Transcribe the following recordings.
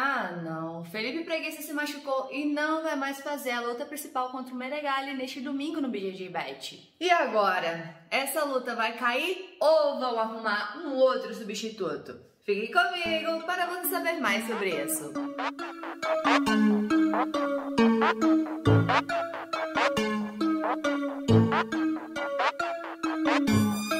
Ah, não. Felipe Preguiça se machucou e não vai mais fazer a luta principal contra o Meregali neste domingo no BJJ Bet. E agora? Essa luta vai cair ou vão arrumar um outro substituto? Fique comigo para você saber mais sobre isso.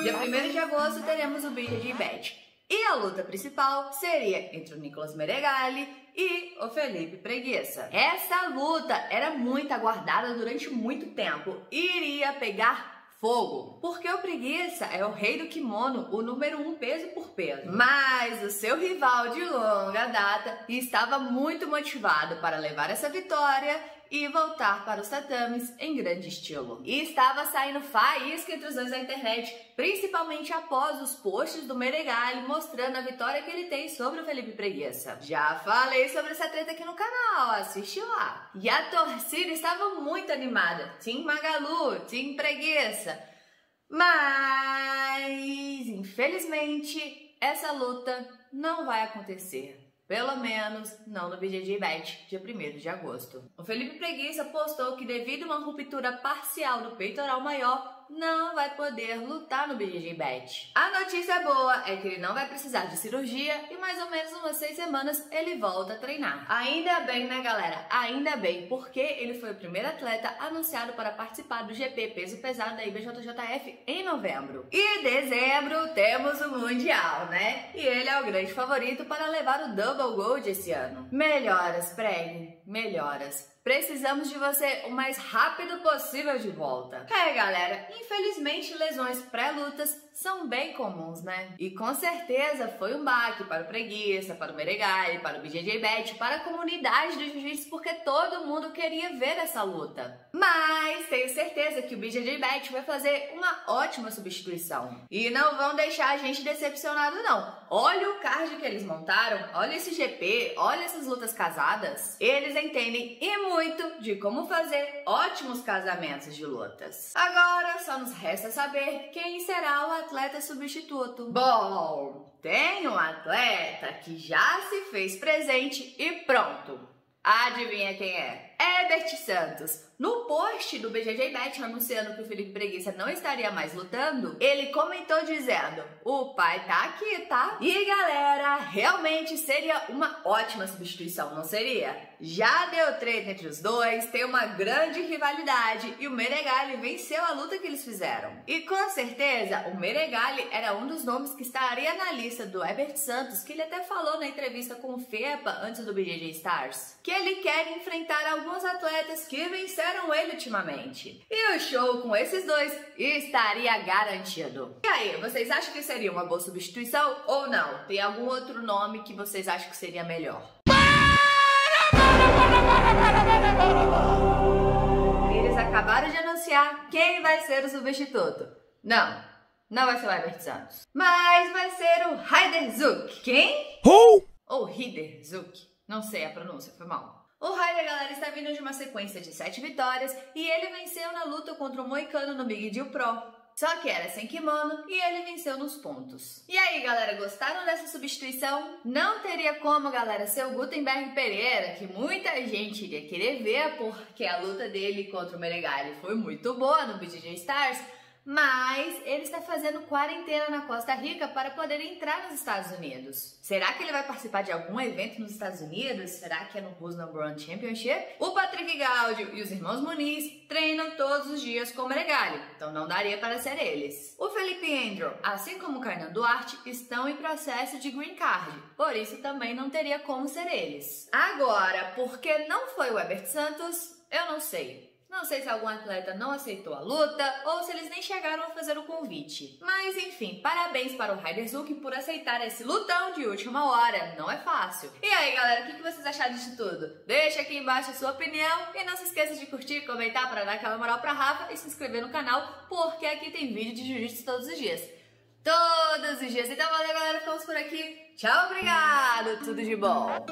Dia 1 de agosto teremos o BJJ Bet. E a luta principal seria entre o Nicolas Meregali e o Felipe Preguiça. Essa luta era muito aguardada durante muito tempo. Iria pegar fogo. Porque o Preguiça é o rei do kimono, o número um peso por peso. Mas o seu rival de longa data estava muito motivado para levar essa vitória e voltar para os tatames em grande estilo. E estava saindo faísca entre os dois da internet, principalmente após os posts do Meregali mostrando a vitória que ele tem sobre o Felipe Preguiça. Já falei sobre essa treta aqui no canal, assiste lá. E a torcida estava muito animada. Tim Magalu, Tim Preguiça. Mas, infelizmente, essa luta não vai acontecer. Pelo menos não no BJJ Bet, dia 1 de agosto. O Felipe Preguiça postou que devido a uma ruptura parcial do peitoral maior, não vai poder lutar no BJJ Bet. A notícia boa é que ele não vai precisar de cirurgia e mais ou menos umas seis semanas ele volta a treinar. Ainda bem, né, galera? Ainda bem, porque ele foi o primeiro atleta anunciado para participar do GP peso pesado da IBJJF em novembro. E dezembro temos o Mundial, né? E ele é o grande favorito para levar o Double Gold esse ano. Melhoras, Preg, melhoras. Precisamos de você o mais rápido possível de volta. É, galera, infelizmente lesões pré-lutas são bem comuns, né? E com certeza foi um baque para o Preguiça, para o Meregai, para o BJJ Bet, para a comunidade do Jiu-Jitsu, porque todo mundo queria ver essa luta. Mas tenho certeza que o BJJ Bet vai fazer uma ótima substituição. E não vão deixar a gente decepcionado, não. Olha o card que eles montaram, olha esse GP, olha essas lutas casadas. Eles entendem e muito de como fazer ótimos casamentos de lutas. Agora só nos resta saber quem será o atleta substituto? Bom, tem um atleta que já se fez presente e pronto. Adivinha quem é? Herbert Santos. No post do BJJ Bet anunciando que o Felipe Preguiça não estaria mais lutando, ele comentou dizendo: O pai tá aqui, tá? E galera, realmente seria uma ótima substituição, não seria? Já deu treta entre os dois, tem uma grande rivalidade e o Meregali venceu a luta que eles fizeram. E com certeza, o Meregali era um dos nomes que estaria na lista do Herbert Santos, que ele até falou na entrevista com o FEPA antes do BJJ Stars, que ele quer enfrentar alguns atletas que venceram ele ultimamente. E o show com esses dois estaria garantido. E aí, vocês acham que seria uma boa substituição ou não? Tem algum outro nome que vocês acham que seria melhor? Eles acabaram de anunciar quem vai ser o substituto. Não, não vai ser o Herbert Santos. Mas vai ser o Raider Zuck. Quem? Who? Ou Rider Zuck. Não sei a pronúncia, foi mal. O Raider, galera, está vindo de uma sequência de sete vitórias e ele venceu na luta contra o Moicano no Big Deal Pro. Só que era sem kimono e ele venceu nos pontos. E aí, galera, gostaram dessa substituição? Não teria como, galera, ser o Gutenberg Pereira, que muita gente iria querer ver, porque a luta dele contra o Meregali foi muito boa no BJJ Stars, mas ele está fazendo quarentena na Costa Rica para poder entrar nos Estados Unidos. Será que ele vai participar de algum evento nos Estados Unidos? Será que é no Boston World Championship? O Patrick Gaudio e os irmãos Muniz treinam todos os dias com o Meregali, então não daria para ser eles. O Felipe Andrew, assim como o Kainan Duarte, estão em processo de green card, por isso também não teria como ser eles. Agora, porque não foi o Herbert Santos, eu não sei. Não sei se algum atleta não aceitou a luta ou se eles nem chegaram a fazer o convite. Mas enfim, parabéns para o Raider Zuki por aceitar esse lutão de última hora. Não é fácil. E aí, galera, o que vocês acharam disso tudo? Deixa aqui embaixo a sua opinião e não se esqueça de curtir, comentar para dar aquela moral pra Rafa e se inscrever no canal, porque aqui tem vídeo de jiu-jitsu todos os dias. Todos os dias. Então valeu, galera. Ficamos por aqui. Tchau, obrigado. Tudo de bom.